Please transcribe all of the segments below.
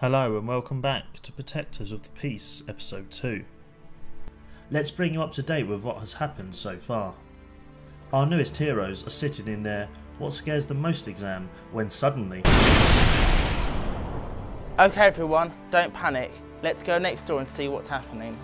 Hello and welcome back to Protectors of the Peace, Episode 2. Let's bring you up to date with what has happened so far. Our newest heroes are sitting in their What Scares the Most exam when suddenly Okay, everyone, don't panic. Let's go next door and see what's happening.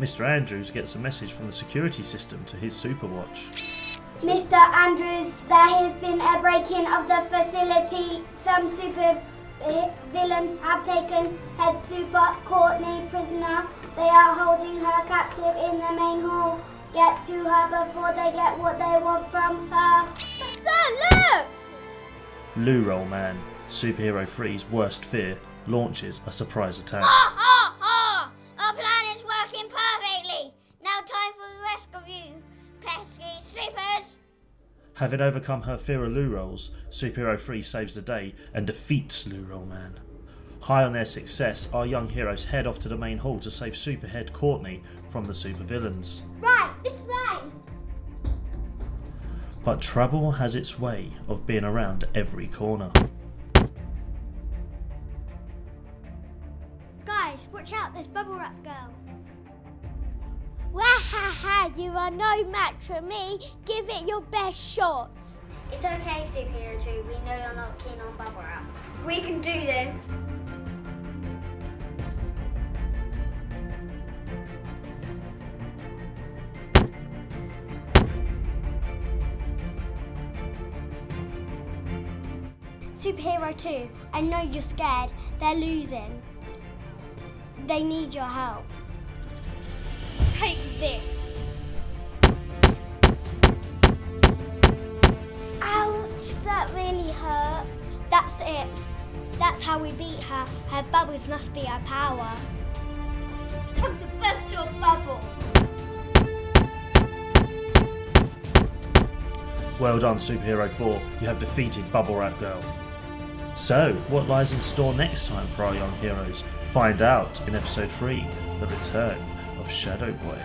Mr. Andrews gets a message from the security system to his Superwatch. Mr. Andrews, there has been a break-in of the facility. Some super vi- villains have taken head super Courtney prisoner. They are holding her captive in the main hall. Get to her before they get what they want from her. Sir, look! Loo Roll Man, Superhero 3's worst fear, launches a surprise attack. Ha ha ha! Our plan is working perfectly. Now time for the rest of you, pesky supers. Having overcome her fear of Loo Rolls, Superhero 3 saves the day and defeats Loo Roll Man. High on their success, our young heroes head off to the main hall to save Superhead Courtney from the supervillains. Right, this way. But trouble has its way of being around every corner. Guys, watch out, there's Bubble Wrap Girl. Wahaha, you are no match for me. Give it your best shot. It's okay, Superhero 2. We know you're not keen on Bubble Wrap. We can do this. Superhero 2, I know you're scared. They're losing. They need your help. Take That's it. That's how we beat her. Her bubbles must be our power. Time to burst your bubble. Well done, Superhero 4, you have defeated Bubble Wrap Girl. So, what lies in store next time for our young heroes? Find out in episode 3 The Return of Shadow Boy.